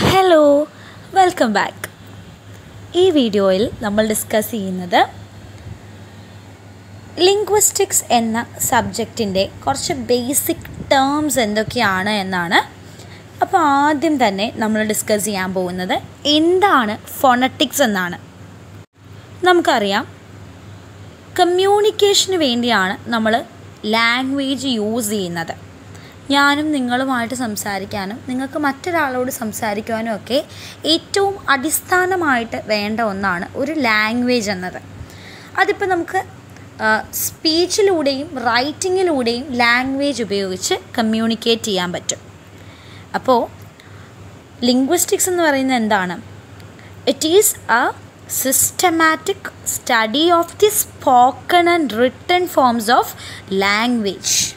Hello welcome back ഈ വീഡിയോയിൽ നമ്മൾ ഡിസ്കസ് ചെയ്യുന്നത് ലിംഗ്വിസ്റ്റിക്സ് എന്ന സബ്ജക്റ്റിന്റെ കുറച്ച് ബേസിക് ടേംസ് എന്തൊക്കെയാണ് എന്നാണ്. അപ്പോൾ ആദ്യം തന്നെ നമ്മൾ ഡിസ്കസ് ചെയ്യാൻ പോകുന്നത് എന്താണ് ഫോണറ്റിക്സ് എന്നാണ്. നമുക്കറിയാം കമ്മ്യൂണിക്കേഷന് വേണ്ടിയാണ് നമ്മൾ ലാംഗ്വേജ് യൂസ് ചെയ്യുന്നത്. ഞാനും നിങ്ങളുമായിട്ട് സംസാരിക്കാനും നിങ്ങൾക്ക് മറ്റൊരാളോട് സംസാരിക്കുവാനും ഒക്കെ ഏറ്റവും അടിസ്ഥാനമായിട്ട് വേണ്ട ഒന്നാണ് ഒരു ലാംഗ്വേജ് എന്നത്. അതിപ്പോൾ നമുക്ക് സ്പീച്ചിലൂടെയും റൈറ്റിങ്ങിലൂടെയും ലാംഗ്വേജ് ഉപയോഗിച്ച് കമ്മ്യൂണിക്കേറ്റ് ചെയ്യാൻ പറ്റും. അപ്പോൾ ലിംഗ്വിസ്റ്റിക്സ് എന്ന് പറയുന്നത് എന്താണ്? It is a systematic study of the spoken and written forms of language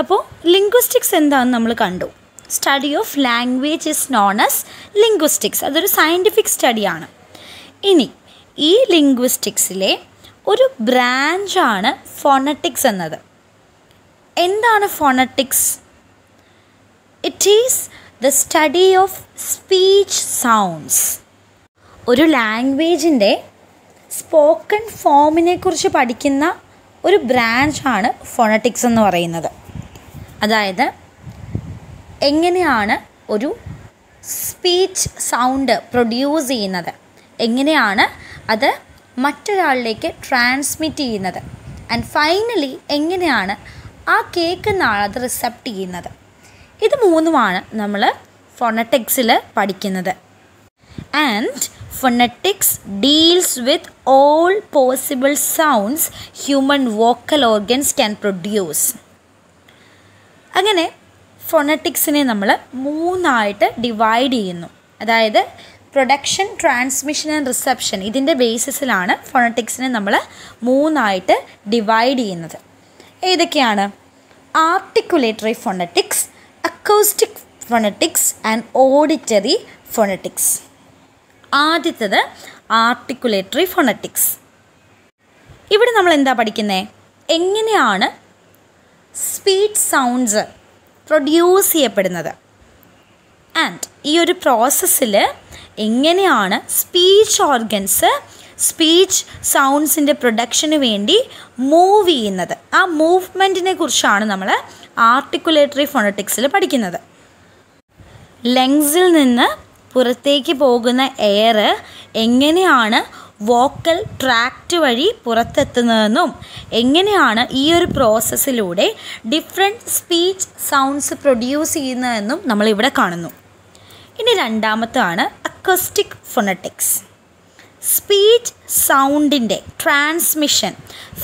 അപ്പോൾ ലിംഗ്വിസ്റ്റിക്സ് എന്താണെന്ന് നമ്മൾ കണ്ടു. Study of language is known as linguistics അതൊരു സയന്റിഫിക് സ്റ്റഡിയാണ് ഇനി ഈ ലിംഗ്വിസ്റ്റിക്സിലെ ഒരു ബ്രാഞ്ചാണ് ഫോണറ്റിക്സ് എന്നത്. എന്താണ് phonetics it is the study of speech sounds ഒരു ലാംഗ്വേജിന്റെ സ്പോക്കൺ ഫോമിനെക്കുറിച്ച് പഠിക്കുന്ന ഒരു ബ്രാഞ്ചാണ് ഫോണറ്റിക്സ് എന്ന് പറയുന്നത്. അതായത് എങ്ങനെയാണ് ഒരു സ്പീച്ച് സൗണ്ട് പ്രൊഡ്യൂസ് ചെയ്യുന്നത്? എങ്ങനെയാണ് അത് മറ്റൊരാളിലേക്ക് ട്രാൻസ്മിറ്റ് ചെയ്യുന്നത്? ആൻഡ് ഫൈനലി എങ്ങനെയാണ് ആ കേൾക്കുന്ന ആൾ അത് റിസപ്റ്റ് ചെയ്യുന്നത്? ഇത് മൂന്നുമാണ് നമ്മൾ ഫൊണറ്റിക്സിൽ പഠിക്കുന്നത്. And phonetics deals with all possible sounds human vocal organs can produce അങ്ങനെ ഫൊണറ്റിക്സിനെ നമ്മൾ മൂന്നായിട്ട് ഡിവൈഡ് ചെയ്യുന്നു. അതായത് പ്രൊഡക്ഷൻ ട്രാൻസ്മിഷൻ ആൻഡ് റിസപ്ഷൻ ഇതിന്റെ ബേസിസിലാണ് ഫൊണറ്റിക്സിനെ നമ്മൾ മൂന്നായിട്ട് ഡിവൈഡ് ചെയ്യുന്നത്. ഏതൊക്കെയാണ്? Articulatory phonetics acoustic phonetics and auditory phonetics ആദ്യത്തത് ആർട്ടിക്കുലേറ്ററി ഫൊണറ്റിക്സ് ഇവിടെ നമ്മൾ എന്താ പഠിക്കുന്നത് എങ്ങനെയാണ് സ്പീഡ് സൗണ്ട്സ് പ്രൊഡ്യൂസ് ചെയ്യപ്പെടുന്നത്. ആൻഡ് ഈ ഒരു പ്രോസസ്സിൽ എങ്ങനെയാണ് സ്പീച്ച് ഓർഗൻസ് സ്പീച്ച് സൗണ്ട്സിന്റെ പ്രൊഡക്ഷന് വേണ്ടി മൂവ് ചെയ്യുന്നത്? ആ മൂവ്മെന്റിനെ കുറിച്ചാണ് നമ്മൾ ആർട്ടിക്കുലേറ്ററി ഫോണറ്റിക്സിൽ പഠിക്കുന്നത്. ലങ്സിൽ നിന്ന് പുറത്തേക്ക് പോകുന്ന എയർ എങ്ങനെയാണ് വോക്കൽ ട്രാക്റ്റ് വഴി പുറത്തെത്തുന്നതെന്നും എങ്ങനെയാണ് ഈ ഒരു പ്രോസസ്സിലൂടെ ഡിഫറെന്റ് സ്പീച്ച് സൗണ്ട്സ് പ്രൊഡ്യൂസ് ചെയ്യുന്നതെന്നും നമ്മളിവിടെ കാണുന്നു. ഇനി രണ്ടാമത്താണ് acoustic phonetics. Speech സൗണ്ടിന്റെ transmission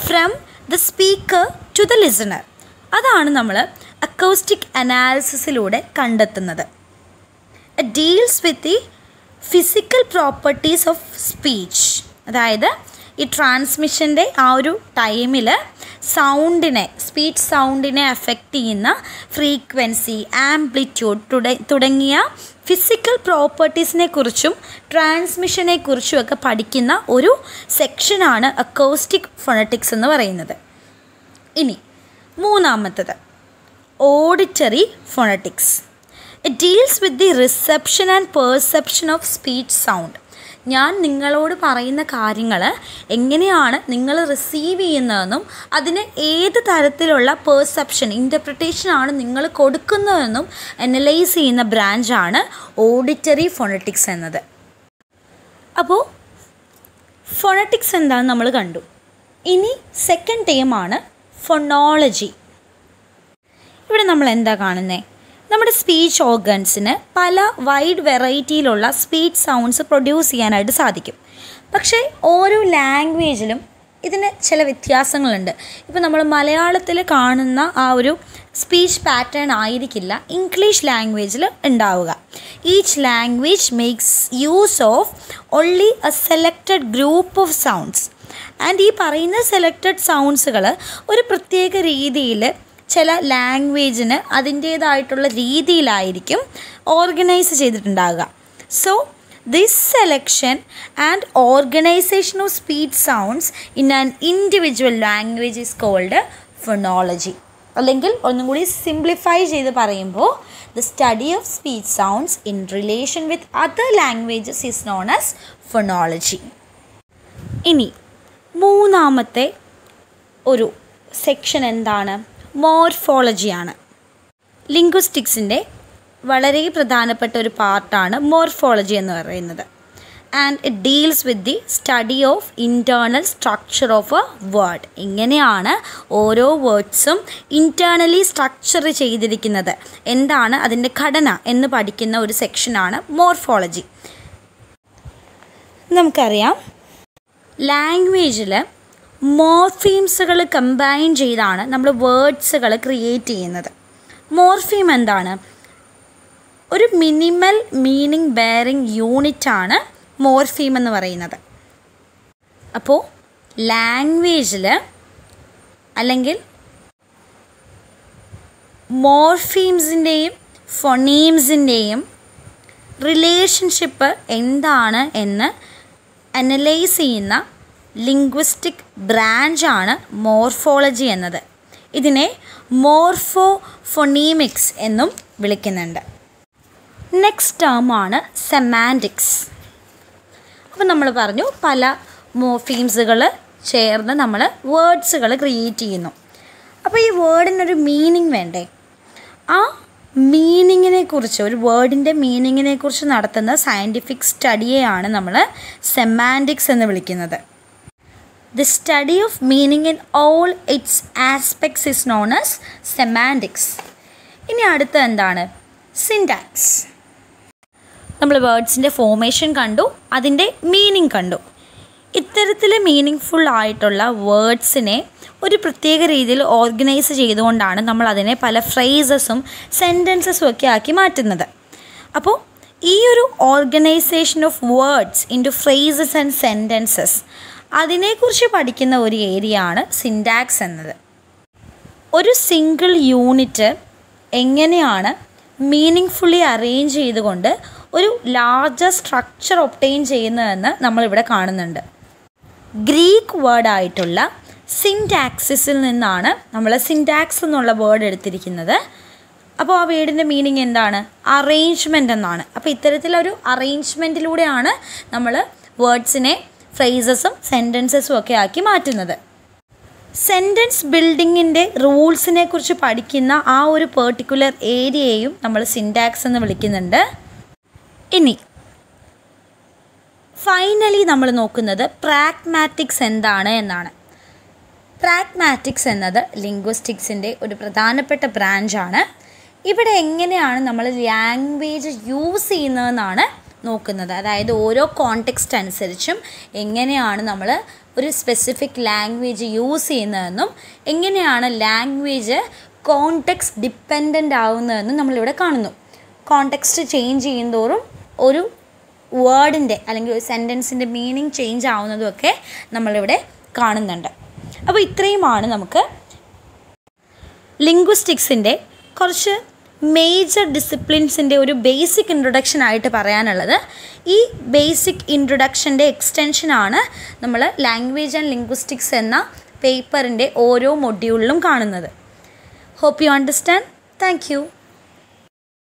from the speaker to the listener. അതാണ് നമ്മൾ അക്കോസ്റ്റിക് അനാലിസിസിലൂടെ കണ്ടെത്തുന്നത്. Deals with the physical properties of speech അതായത് ഈ ട്രാൻസ്മിഷന്റെ ആ ഒരു ടൈമിൽ സൗണ്ടിനെ സ്പീച്ച് സൗണ്ടിനെ അഫക്റ്റ് ചെയ്യുന്ന ഫ്രീക്വൻസി ആംപ്ലിറ്റ്യൂഡ് തുടങ്ങിയ ഫിസിക്കൽ പ്രോപ്പർട്ടീസിനെ കുറിച്ചും ട്രാൻസ്മിഷനെ കുറിച്ചും ഒക്കെ പഠിക്കുന്ന ഒരു സെക്ഷനാണ് അക്കോസ്റ്റിക് ഫോണറ്റിക്സ് എന്ന് പറയുന്നത്. ഇനി മൂന്നാമത്തത് auditory phonetics it deals with the reception and perception of speech sound ഞാൻ നിങ്ങളോട് പറയുന്ന കാര്യങ്ങൾ എങ്ങനെയാണ് നിങ്ങൾ റിസീവ് ചെയ്യുന്നതെന്നും അതിന് ഏത് തരത്തിലുള്ള പെർസെപ്ഷൻ ഇന്റർപ്രിട്ടേഷനാണ് നിങ്ങൾ കൊടുക്കുന്നതെന്നും അനലൈസ് ചെയ്യുന്ന ബ്രാഞ്ചാണ് ഓഡിറ്ററി ഫോണറ്റിക്സ് എന്നത്. അപ്പോൾ ഫോണറ്റിക്സ് എന്താണെന്ന് നമ്മൾ കണ്ടു. ഇനി സെക്കൻഡ് ടേമാണ് ഫൊണോളജി ഇവിടെ നമ്മൾ എന്താ കാണുന്നത് നമ്മുടെ സ്പീച്ച് ഓർഗൻസിന് പല വൈഡ് വെറൈറ്റിയിലുള്ള സ്പീച്ച് സൗണ്ട്സ് പ്രൊഡ്യൂസ് ചെയ്യാനായിട്ട് സാധിക്കും. പക്ഷേ ഓരോ ലാംഗ്വേജിലും ഇതിന് ചില വ്യത്യാസങ്ങളുണ്ട്. ഇപ്പോൾ നമ്മൾ മലയാളത്തിൽ കാണുന്ന ആ ഒരു സ്പീച്ച് പാറ്റേൺ ആയിരിക്കില്ല ഇംഗ്ലീഷ് ലാംഗ്വേജിൽ ഉണ്ടാവുക. Each language makes use of only a selected group of sounds and ഈ പറയുന്ന സെലക്റ്റഡ് സൗണ്ട്സുകൾ ഒരു പ്രത്യേക രീതിയിൽ ചില ലാംഗ്വേജിന് അതിന്റേതായിട്ടുള്ള രീതിയിലായിരിക്കും organise ചെയ്തിട്ടുണ്ടാകുക so this selection and organisation of speech sounds in an individual language is called phonology അല്ലെങ്കിൽ ഒന്നും കൂടി സിംപ്ലിഫൈ ചെയ്ത് പറയുമ്പോൾ the study of speech sounds in relation with other languages is known as phonology ഇനി മൂന്നാമത്തെ ഒരു section എന്താണ്? മോർഫോളജിയാണ്. ലിംഗ്വിസ്റ്റിക്സിന്റെ വളരെ പ്രധാനപ്പെട്ട ഒരു പാർട്ടാണ് മോർഫോളജി എന്ന് പറയുന്നത്. And it deals with the study of internal structure of a word ഇങ്ങനെയാണ് ഓരോ വേർഡ്സും ഇന്റേർണലി സ്ട്രക്ചർ ചെയ്തിരിക്കുന്നത്. എന്താണ് അതിന്റെ ഘടന എന്ന് പഠിക്കുന്ന ഒരു സെക്ഷനാണ് മോർഫോളജി. നമുക്കറിയാം. ലാംഗ്വേജിൽ മോർഫീംസുകൾ കമ്പൈൻ ചെയ്താണ് നമ്മൾ വേർഡ്സുകൾ ക്രിയേറ്റ് ചെയ്യുന്നത്. മോർഫീം എന്താണ്? ഒരു മിനിമൽ മീനിങ് യൂണിറ്റ് യൂണിറ്റാണ് മോർഫീം എന്ന് പറയുന്നത്. അപ്പോൾ ലാംഗ്വേജിൽ അല്ലെങ്കിൽ മോർഫീംസിന്റെയും ഫൊണീംസിന്റെയും റിലേഷൻഷിപ്പ് എന്താണ് എന്ന് അനലൈസ് ചെയ്യുന്ന ലിംഗ്വിസ്റ്റിക് ബ്രാഞ്ചാണ് മോർഫോളജി എന്നത്. ഇതിനെ മോർഫോ ഫൊണീമിക്സ് എന്നും വിളിക്കുന്നുണ്ട്. നെക്സ്റ്റ് ടേമാണ് സെമാന്റിക്സ് അപ്പോൾ നമ്മൾ പറഞ്ഞു പല മോഫീംസുകൾ ചേർന്ന് നമ്മൾ വേർഡ്സുകൾ ക്രിയേറ്റ് ചെയ്യുന്നു. അപ്പോൾ ഈ വേർഡിനൊരു മീനിങ് വേണ്ടേ? ആ മീനിങ്ങിനെ കുറിച്ച് ഒരു വേർഡിന്റെ മീനിങ്ങിനെ കുറിച്ച് നടത്തുന്ന സയന്റിഫിക് സ്റ്റഡിയെയാണ് നമ്മൾ സെമാന്റിക്സ് എന്ന് വിളിക്കുന്നത്. The study of meaning in all its aspects is known as semantics ഇനി അടുത്ത എന്താണ്? സിൻടാക്സ് നമ്മൾ വേർഡ്സിന്റെ ഫോമേഷൻ കണ്ടു അതിന്റെ മീനിങ് കണ്ടു. ഇത്തരത്തിൽ മീനിങ് ഫുൾ ആയിട്ടുള്ള വേർഡ്സിനെ ഒരു പ്രത്യേക രീതിയിൽ ഓർഗനൈസ് ചെയ്തുകൊണ്ടാണ് നമ്മൾ അതിനെ പല ഫ്രേസസും സെന്റൻസസും ഒക്കെ ആക്കി മാറ്റുന്നത്. അപ്പോൾ ഈ ഒരു organisation of words in phrases and sentences അതിനെക്കുറിച്ച് പഠിക്കുന്ന ഒരു ഏരിയ ആണ് സിൻഡാക്സ് എന്നത്. ഒരു സിംഗിൾ യൂണിറ്റ് എങ്ങനെയാണ് മീനിങ് ഫുള്ളി അറേഞ്ച് ചെയ്തുകൊണ്ട് ഒരു ലാർജർ സ്ട്രക്ചർ ഒപ്റ്റെയിൻ ചെയ്യുന്നതെന്ന് നമ്മളിവിടെ കാണുന്നുണ്ട്. ഗ്രീക്ക് വേർഡായിട്ടുള്ള സിൻടാക്സിസിൽ നിന്നാണ് നമ്മൾ സിൻടാക്സ് എന്നുള്ള വേർഡ് എടുത്തിരിക്കുന്നത്. അപ്പോൾ ആ വീടിന്റെ മീനിങ് എന്താണ്? അറേഞ്ച്മെന്റ് എന്നാണ്. അപ്പോൾ ഇത്തരത്തിലൊരു അറേഞ്ച്മെന്റിലൂടെയാണ് നമ്മൾ വേർഡ്സിനെ ഫ്രേസസും സെന്റൻസസും ഒക്കെ ആക്കി മാറ്റുന്നത്. സെന്റൻസ് ബിൽഡിങ്ങിന്റെ റൂൾസിനെ കുറിച്ച് പഠിക്കുന്ന ആ ഒരു പേർട്ടിക്കുലർ ഏരിയയും നമ്മൾ സിന്റാക്സ് എന്ന് വിളിക്കുന്നുണ്ട്. ഇനി ഫൈനലി നമ്മൾ നോക്കുന്നത് പ്രാഗ്മാറ്റിക്സ് എന്താണ് എന്നാണ്. പ്രാഗ്മാറ്റിക്സ് എന്നത് ലിംഗ്വിസ്റ്റിക്സിന്റെ ഒരു പ്രധാനപ്പെട്ട ബ്രാഞ്ചാണ് ഇവിടെ എങ്ങനെയാണ് നമ്മൾ ലാംഗ്വേജ് യൂസ് ചെയ്യുന്നതെന്നാണ് നോക്കുന്നത്. അതായത് ഓരോ കോണ്ടെക്സ്റ്റ് അനുസരിച്ചും എങ്ങനെയാണ് നമ്മൾ ഒരു സ്പെസിഫിക് ലാംഗ്വേജ് യൂസ് ചെയ്യുന്നതെന്നും എങ്ങനെയാണ് ലാംഗ്വേജ് കോണ്ടെക്സ്റ്റ് ഡിപ്പെൻഡന്റ് ആവുന്നതെന്നും നമ്മളിവിടെ കാണുന്നു. കോണ്ടെക്സ്റ്റ് ചേഞ്ച് ചെയ്യുന്തോറും ഒരു വേർഡിന്റെ അല്ലെങ്കിൽ ഒരു സെന്റൻസിന്റെ മീനിങ് ചേഞ്ച് ആവുന്നതുമൊക്കെ നമ്മളിവിടെ കാണുന്നുണ്ട്. അപ്പോൾ ഇത്രയുമാണ് നമുക്ക് ലിംഗ്വിസ്റ്റിക്സിന്റെ കുറച്ച് മേജർ ഡിസിപ്ലിൻസിന്റെ ഒരു ബേസിക് ഇൻട്രൊഡക്ഷൻ ആയിട്ട് പറയാനുള്ളത്. ഈ ബേസിക് ഇൻട്രൊഡക്ഷന്റെ എക്സ്റ്റൻഷനാണ് നമ്മൾ ലാംഗ്വേജ് ആൻഡ് ലിംഗ്വിസ്റ്റിക്സ് എന്ന പേപ്പറിന്റെ ഓരോ മൊഡ്യൂളിലും കാണുന്നത്. Hope you understand thank